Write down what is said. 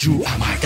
You are my